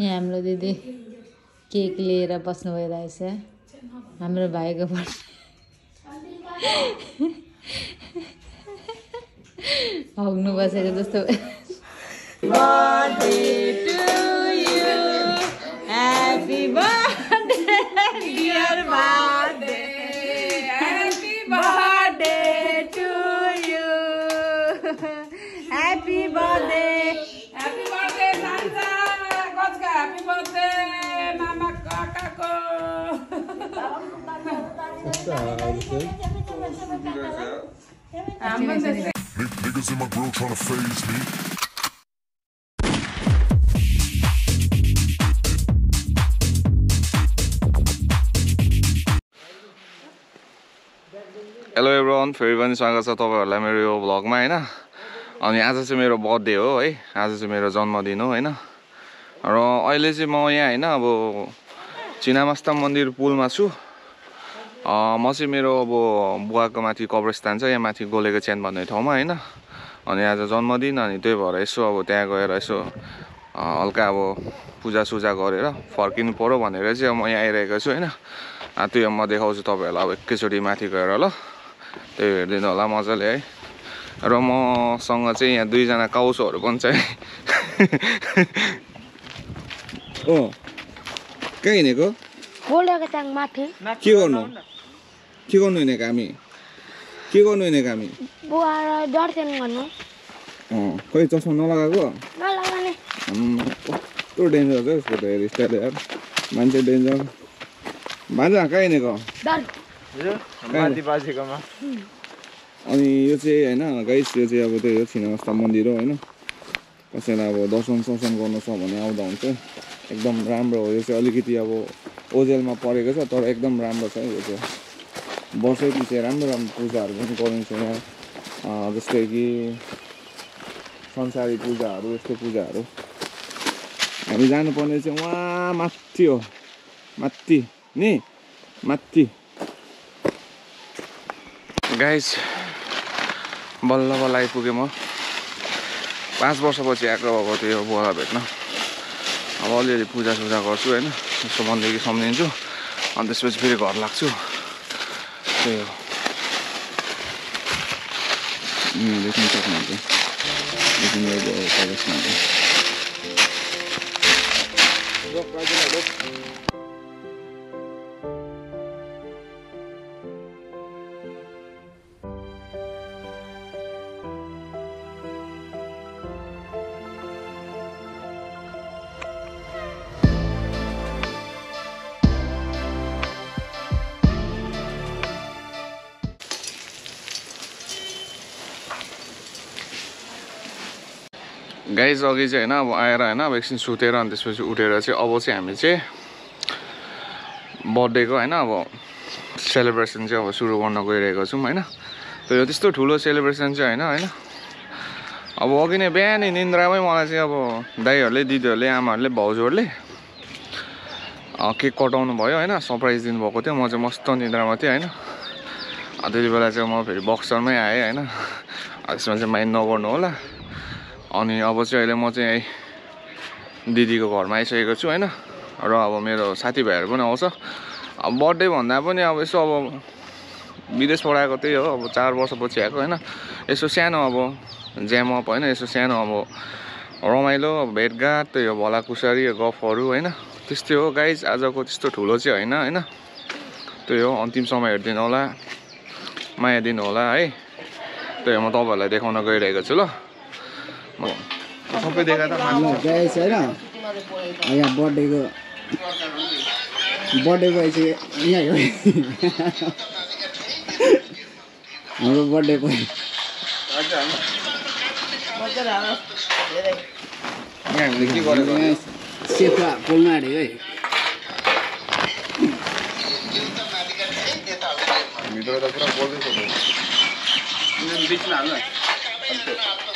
यहाँ हाम्रो दिदी केक लिएर बस्नु भइरहेछ। हाम्रो भाइको बर्थडे। हग्नु बसेको जस्तो। Happy birthday, dear birthday. Happy birthday to you. Happy birthday. Happy birthday, Santa! Kocka, happy birthday, Mama Kakako! Niggas in my grill tryna phase me. Hello everyone फेरि पनि स्वागत छ तपाईँहरूलाई मेरो यो भ्लगमा होइन? अनि आज चाहिँ मेरो बर्थडे हो है? आज चाहिँ मेरो जन्मदिन हो होइन? र अहिले चाहिँ म यहाँ होइन अब चिनामास्ता मन्दिर पुलमा छु। म चाहिँ मेरो अब बुवाको माथि कब्रस्तान छ यहाँ माथि गोलेको च्यान भन्ने ठाउँमा होइन? अनि आज जन्मदिन अनि त्यही भएर यसो अब त्यहाँ गएर यसो हल्का अब पूजासुजा गरेर फर्किनु पऱ्यो भनेर चाहिँ अब म यहाँ आइरहेको छु होइन? त्यो म देखाउँछु तपाईँहरूलाई अब एकैचोटि माथि गएर ल। त्यो हेरिदिनु होला मजाले है? र मसँग चाहिँ यहाँ दुईजना काउसोहरू पनि छ है? ओ कहाँ हिँडेको? के गर्नु? के गर्नु हिँडेको हामी के गर्नु हिँडेको हामी दर्शन गर्नु। खोइ चस्मा नलगाएको? कस्तो डेन्जर छ यसको त हेयरस्टाइल यार। मान्छे डेन्जर भान्जा कहाँ हिँडेको? अनि यो चाहिँ होइन गाइस यो चाहिँ अब त्यही हो छिनामस्ता मन्दिर हो होइन? कसैलाई अब दर्शन सर्शन गर्नु छ भने आउँदा हुन्छ। एकदम राम्रो हो। यो चाहिँ अलिकति अब ओजेलमा परेको छ तर एकदम राम्रो छ यो चाहिँ। वर्षै पछि राम्रो राम्रो पूजाहरू पनि गरिन्छ यहाँ जस्तै कि संसारी पूजाहरू यस्तो पूजाहरू हामी जानुपर्ने चाहिँ उहाँ माथि हो माथि नि माथि गाइस बल्ल बल्ल आइपुगेँ म पाँच वर्षपछि आएको अब त्यो बुवा भेट्न अब अलिअलि पूजासुजा गर्छु होइन यसो मन्दिर सम्झिन्छु अनि त्यसपछि फेरि घर लाग्छु ったよ今別に痛くないで。別に俺で痛くないで。गाइज अघि चाहिँ होइन अब आएर होइन अब एकछिन सुतेर अनि त्यसपछि उठेर चाहिँ अब चाहिँ हामी चाहिँ बर्थडेको होइन अब सेलिब्रेसन चाहिँ अब सुरु गर्न गइरहेको छौँ होइन। यो त्यस्तो ठुलो सेलिब्रेसन चाहिँ होइन होइन। अब अघि नै बिहानै निन्द्रामै मलाई चाहिँ अब दाईहरूले दिदीहरूले आमाहरूले भाउजूहरूले केक कटाउनु भयो होइन। सरप्राइज दिनुभएको थियो म चाहिँ मस्त निन्द्रामा थिएँ होइन। त्यति बेला चाहिँ म फेरि बक्सरमै आएँ होइन। त्यसमा चाहिँ माइन्ड नगर्नु होला। अनि अब चाहिँ अहिले म चाहिँ दिदीको घरमा आइसकेको छु होइन। र अब मेरो साथीभाइहरू पनि आउँछ। अब बर्थडे भन्दा पनि अब यसो अब विदेशबाट आएको त्यही हो। अब चार वर्षपछि आएको होइन। यसो सानो अब ज्यामअप होइन। यसो सानो अब रमाइलो अब भेटघाट त्यही हो भलाकुसारी गफहरू होइन। त्यस्तै हो गाइज आजको त्यस्तो ठुलो चाहिँ होइन होइन। त्यही हो। अन्तिम समय हेरिदिनु होला माया दिनु होला है। त्यही हो म तपाईँहरूलाई देखाउन गइरहेको छु ल। सबै देखाएर गाइस होइन यहाँ बर्थडेको बर्थडेको चाहिँ यहाँ हो हाम्रो गरेको यहाँ सेतुवा पोल्नु आँटेको है भित्र त पुरा अलिक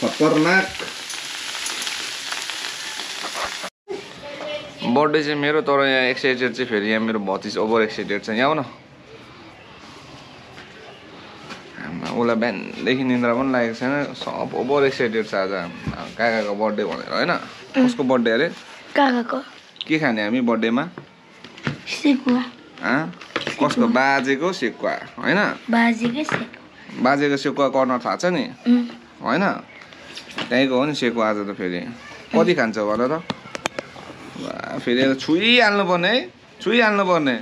खतरनाक। बर्थडे चाहिँ मेरो तर यहाँ एक्साइटेड चाहिँ फेरि यहाँ मेरो भतिज ओभर एक्साइटेड छ यहाँ आऊ न आम्मा, उसलाई बिहानदेखि निन्द्रा पनि लागेको छैन। सब ओभर एक्साइटेड छ आज। काकाको बर्थडे भनेर होइन? कसको बर्थडे अरे? काकाको। के खाने हामी बर्थडेमा सिकुवा। कसको बाजेको सेकुवा होइन? बाजेकै सेक बाजेको सेकुवा कर्नर थाहा छ नि। होइन? त्यहीँको हो नि सेकुवा आज त फेरि। कति खान्छ भन त। फेरि छुइहाल्नु पर्ने है। छुइहाल्नु पर्ने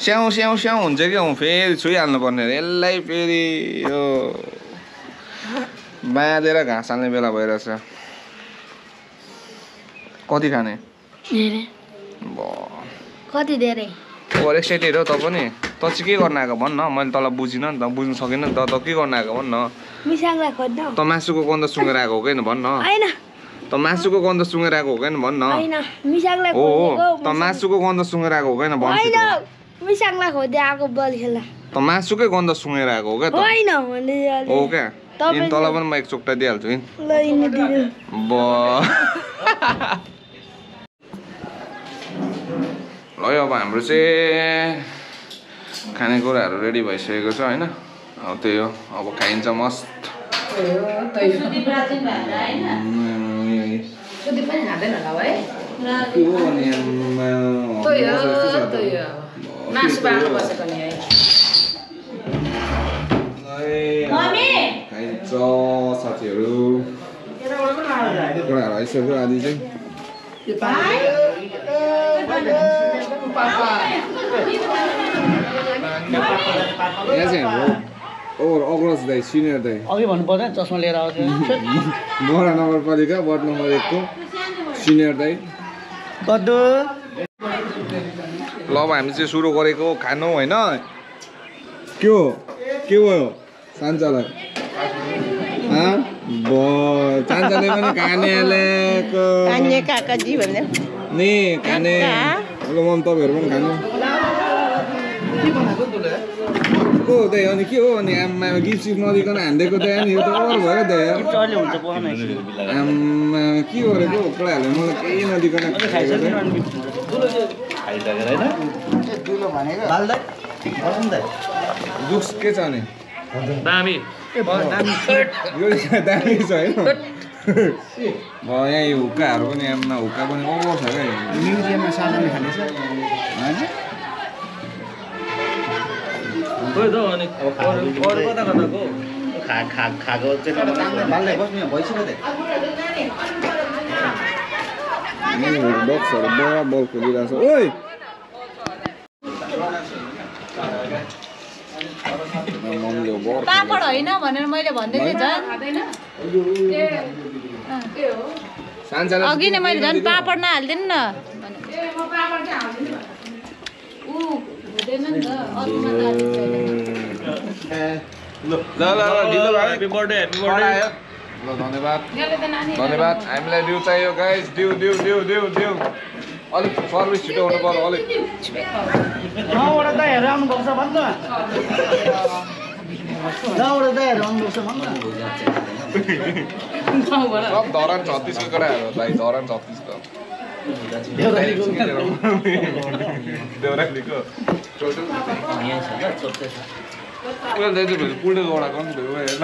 स्याउ स्याउ स्याउ हुन्छ क्या हौ फेरि छुइहाल्नु पर्ने अरे। यसलाई फेरि यो बाँधेर घाँस हाल्ने बेला भइरहेछ। कति खाने? कति धेरै? ओभर एक्साइटेड हो त पनि त चाहिँ के गर्न आएको भन् न मैले तँलाई बुझिनँ नि त बुझ्नु सकिनँ नि त त के गर्न आएको भन् न। त मासुको गन्ध सुँगेर आएको हो कि भन् न त मासुको गन्ध सुँगेर आएको हो कि भन् न हो हो। त मासुको गन्ध सुँगेर आएको हो कि भन् त मासुकै गन्ध सुँगेर आएको हो क्या हो क्या? तँलाई पनि म एक चोक्टा दिइहाल्छु ल अब हाम्रो चाहिँ खानेकुराहरू रेडी भइसकेको छ होइन? अब त्यही हो। अब खाइन्छ मस्त। खाइन्छ साथीहरू। कुराहरू आइसक्यो आदि चाहिँ। यहाँ चाहिँ हाम्रो ओभर अग्रज दाई सिनियर दाई अघि भन्नु पर्दैन चस्मा लिएर आउँछ। मोहरा नगरपालिका वार्ड नम्बर एकको सिनियर दाई। कद्दु ल अब हामी चाहिँ सुरु गरेको खानु होइन? के हो? के भयो? सान्चालाई हँ? ब चान्चाले पनि भन्दै नि खाने। ल म पनि तपाईँहरू पनि खानु को हो दाइ अनि के हो? अनि आम्मा गिफ्ट सिफ्ट नदिकन हानिदिएको दाइ अनि यो त ओभर भयो पकाउन आम्मा के गरेको कडाहरूले मलाई केही नदिकन। दुख के छ अनि? दामी। दामी छ होइन। भयो यहाँ यो हुक्काहरू पनि आम्मा हुक्का पनि ओभर छ क्या यो। म्युजियममा साजाले खानेछ होइन अनि अरू अरू कता कताको खा खा खाएको चाहिँ बाल्दै बस्नु भइसक्यो त यहाँनिर बक्सहरू बडा बल खोलिरहेको छ ओइ मम्मीले बर पापड होइन भनेर मैले भन्दै थिएँ झन् अघि नै मैले झन् पापड नहालिदिनु न। धन्यवाद धन्यवाद। हामीलाई दिउ चाहियो गाइस दिउ दिउ दिउ दिउ दिउ। अलिक सर्भिस छिटो हुनु पर्यो अलिक। गाउँबाट दाइहरू आउनुपर्छ सब धरान छत्तिसको केटाहरू भाइ धरान छत्तिसको देउरालीको दाजु फेरि पुल्डेको एउटा पनि भयो होइन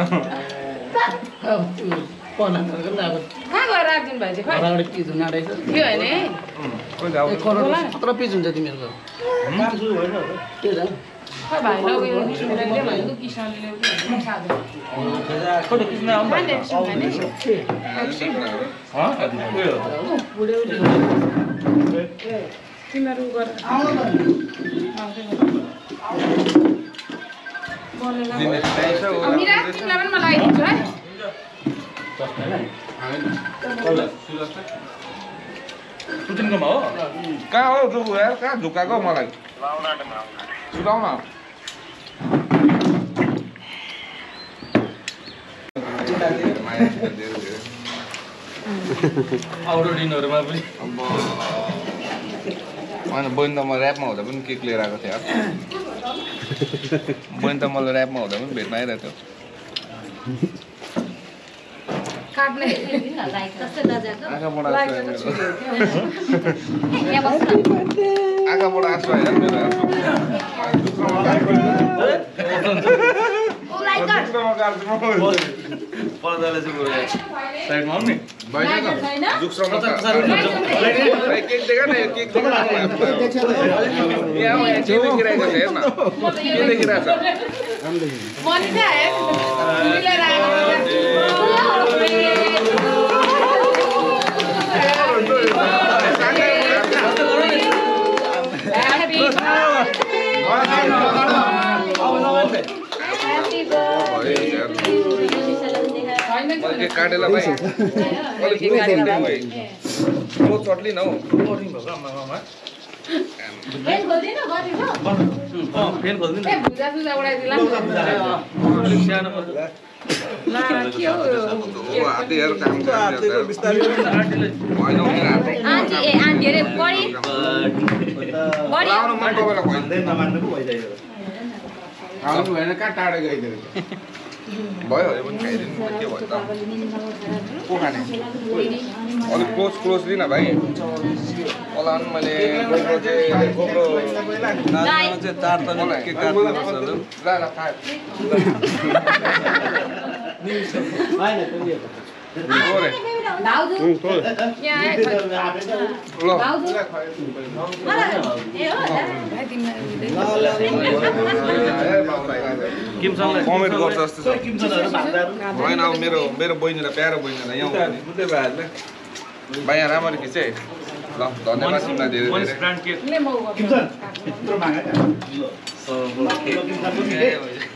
सत्र पिस हुन्छ तिमीहरूको गर तिमीलाई पनि म लगाइदिन्छु है कहाँ हो? यार कहाँ? झुक्काएको मलाई? सुलाउ दिनहरूमा पनि होइन बहिनी त म ऱ्यापमा हुँदा पनि केक लिएर आएको थिएँ बहिनी त मलाई ऱ्यापमा हुँदा पनि भेट्न आइरहेको थियो। काट्ने आँखाबाट आँसु मेरो। पर्दाले चाहिँ बरु साइडमा आउनु नि भएन त? जुक्रोमा हातले हेर काम गरिरहेको आन्टीले होइन हौ, कहाँ टाढो गइदिएको भयो यो पनि खाइदिनु न, के भयो त? को खाने अलिक क्लोज क्लोज लिन भाइ। होला नि मैले गोब्रो चाहिँ गोब्रो त के कमेन्ट गर्छ जस्तो छ होइन अब मेरो मेरो बहिनीलाई प्यारो बहिनीलाई यहाँ भाइ यहाँ राम्ररी खिचे ल धन्यवाद तिमीलाई धेरै धेरै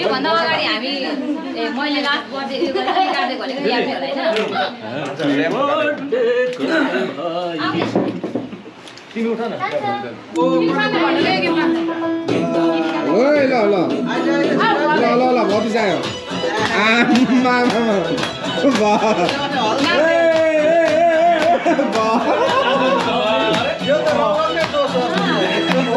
योभन्दा अगाडि हामी ए मैले लास्ट बर्थडे होइन? ल ल। ल आयो आमा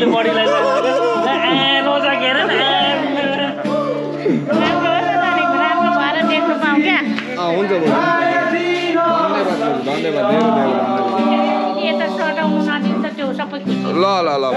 लजाले बडीलाई नजाकेर हुन्छ धन्यवाद धन्यवाद। ल ल ल।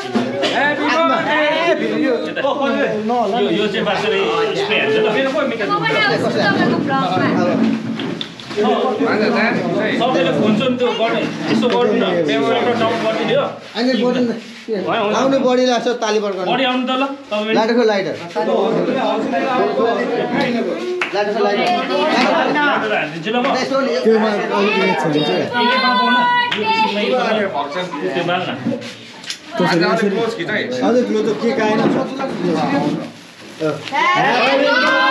यो आउनु बढी लाग्छ ताली बढी लाइटरको लाइटर તો સર આને બ્લોગ કે કાય ના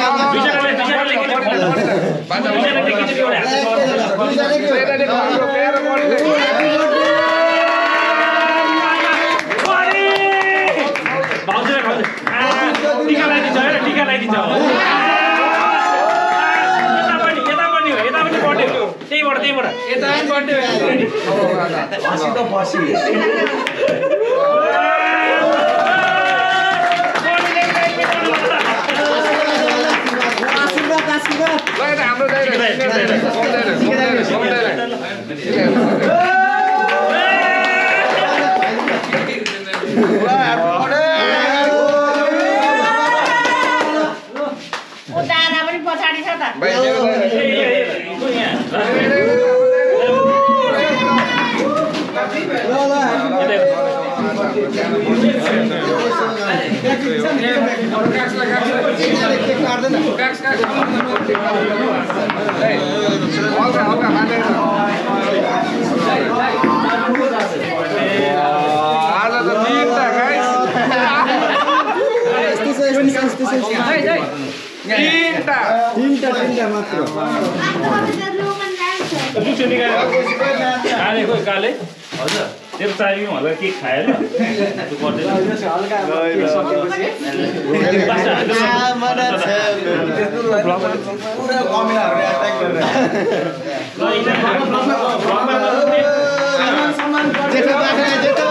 यता पनि बर्थडे हाम्रो दाइरा तिनवटा मात्र हालेको काले हजुर त्यो चाहियो होला के खाएर त्यो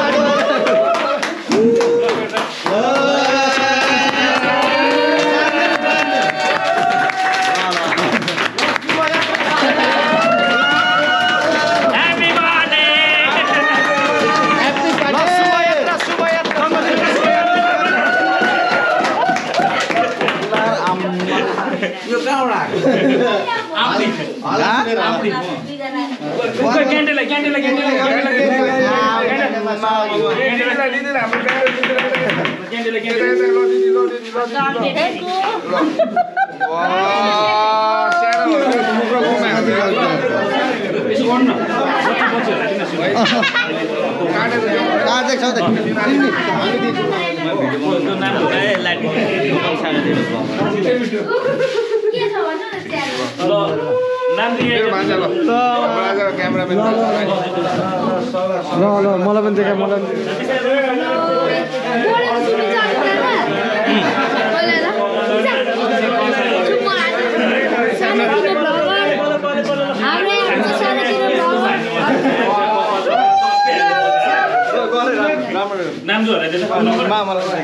ल ल मलाई पनि देखा मलाई नाम जो होला मा मलाई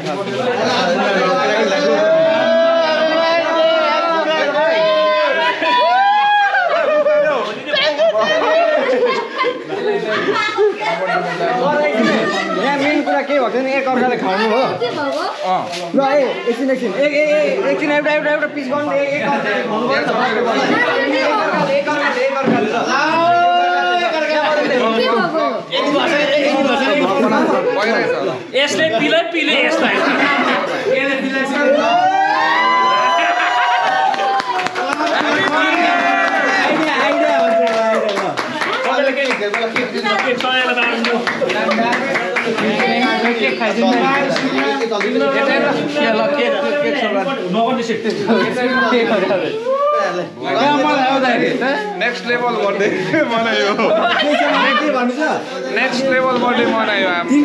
यहाँ मेन कुरा के भएको छैन एकअर्काले खाउनु हो। ल ए एकछिन एकछिन। एक ए ए एकछिन एउटा एउटा एउटा पिस गर्नु। यसले पिलै पिले यसलाई। नेक्स्ट लेभल बर्थडे मनायो नेक्स्ट लेभल बर्थडे मनायो हामी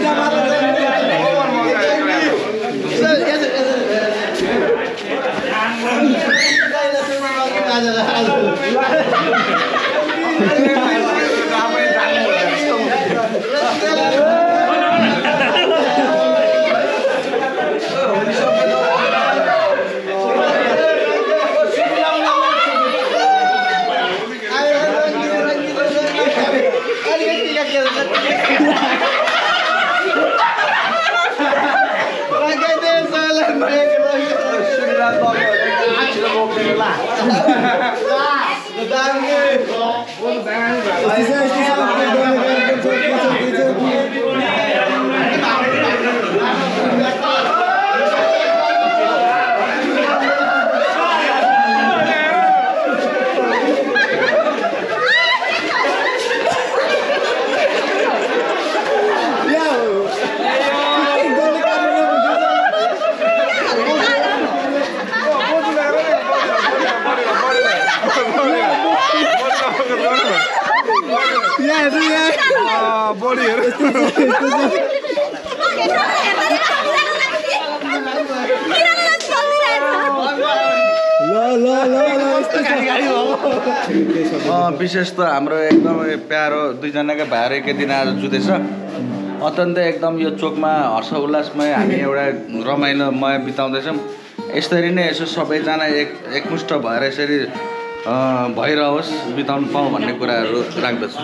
विशेष त हाम्रो एकदमै प्यारो दुईजनाकै भाइहरू एकै दिन आज जुँदैछ। अत्यन्तै एकदम यो चोकमा हर्ष उल्लासमय हामी एउटा रमाइलोमय बिताउँदैछौँ। यसरी नै यसो सबैजना एक एकमुष्ट भएर यसरी भइरहोस् बिताउनु पाऊँ भन्ने कुराहरू राख्दछु।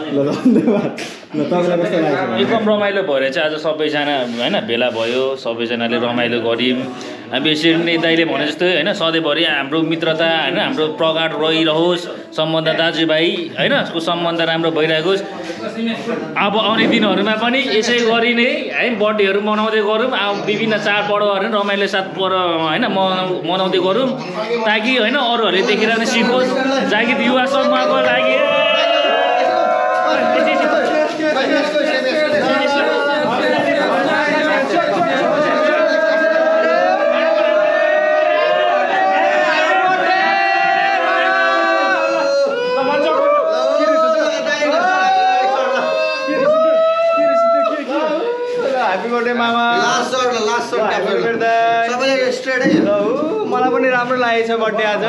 एकदम रमाइलो भएर चाहिँ आज सबैजना होइन भेला भयो सबैजनाले रमाइलो गऱ्यौँ। हामी यसरी नै दाइले भने जस्तो होइन सधैँभरि हाम्रो मित्रता होइन हाम्रो प्रगाढ रहिरहोस् सम्बन्ध दाजुभाइ होइन उसको सम्बन्ध राम्रो भइरहेकोस् अब आउने दिनहरूमा पनि यसै गरी नै है बर्थडेहरू मनाउँदै गरौँ अब विभिन्न चाडपर्वहरू रमाइलो साथ पर होइन मनाउ- मनाउँदै गरौँ ताकि होइन अरूहरूले देखेर पनि सिकोस् जागिर युवा समूहको लागि ऊ, मलाई पनि राम्रो लागेको छ बर्थडे आज।